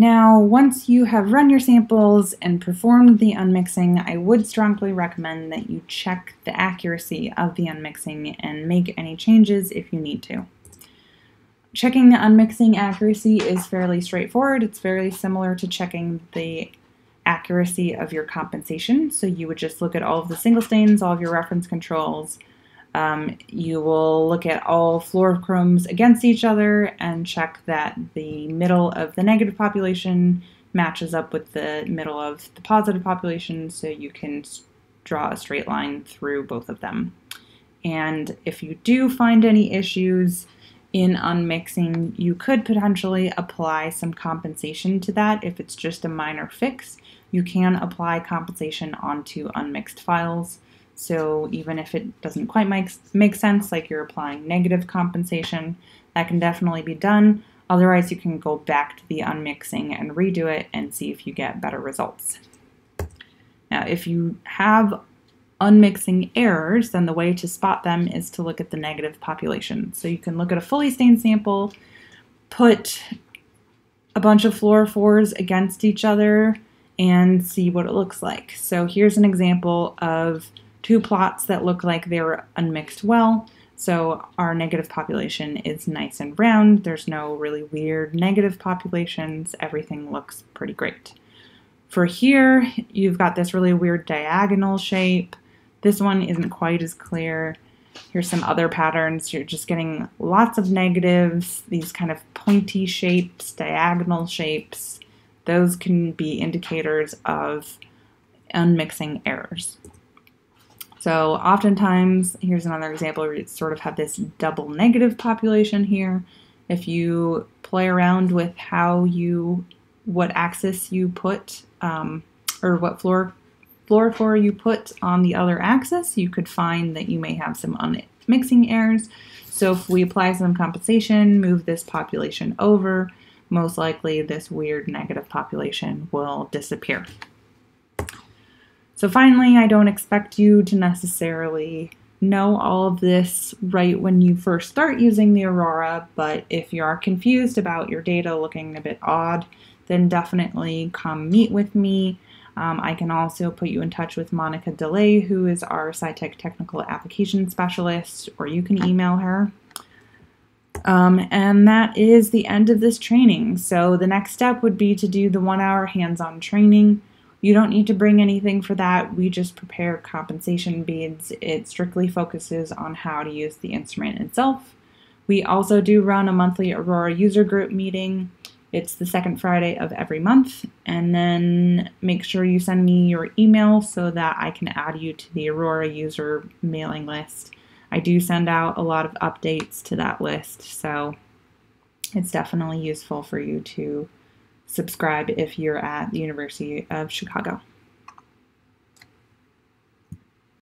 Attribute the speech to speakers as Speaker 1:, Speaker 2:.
Speaker 1: Now, once you have run your samples and performed the unmixing, I would strongly recommend that you check the accuracy of the unmixing and make any changes if you need to. Checking the unmixing accuracy is fairly straightforward. It's very similar to checking the accuracy of your compensation. So you would just look at all of the single stains, all of your reference controls, um, you will look at all fluorochromes against each other and check that the middle of the negative population matches up with the middle of the positive population so you can draw a straight line through both of them. And if you do find any issues in unmixing, you could potentially apply some compensation to that if it's just a minor fix. You can apply compensation onto unmixed files. So even if it doesn't quite make, make sense, like you're applying negative compensation, that can definitely be done. Otherwise, you can go back to the unmixing and redo it and see if you get better results. Now, if you have unmixing errors, then the way to spot them is to look at the negative population. So you can look at a fully stained sample, put a bunch of fluorophores against each other, and see what it looks like. So here's an example of two plots that look like they were unmixed well. So our negative population is nice and round. There's no really weird negative populations. Everything looks pretty great. For here, you've got this really weird diagonal shape. This one isn't quite as clear. Here's some other patterns. You're just getting lots of negatives, these kind of pointy shapes, diagonal shapes. Those can be indicators of unmixing errors. So oftentimes, here's another example where you sort of have this double negative population here. If you play around with how you, what axis you put, um, or what floor, fluorophore you put on the other axis, you could find that you may have some unmixing errors. So if we apply some compensation, move this population over, most likely this weird negative population will disappear. So finally, I don't expect you to necessarily know all of this right when you first start using the Aurora, but if you are confused about your data looking a bit odd, then definitely come meet with me. Um, I can also put you in touch with Monica DeLay, who is our Cytek Technical Application Specialist, or you can email her. Um, and that is the end of this training. So the next step would be to do the one hour hands-on training. You don't need to bring anything for that. We just prepare compensation beads. It strictly focuses on how to use the instrument itself. We also do run a monthly Aurora user group meeting. It's the second Friday of every month. And then make sure you send me your email so that I can add you to the Aurora user mailing list. I do send out a lot of updates to that list, so it's definitely useful for you to subscribe if you're at the University of Chicago.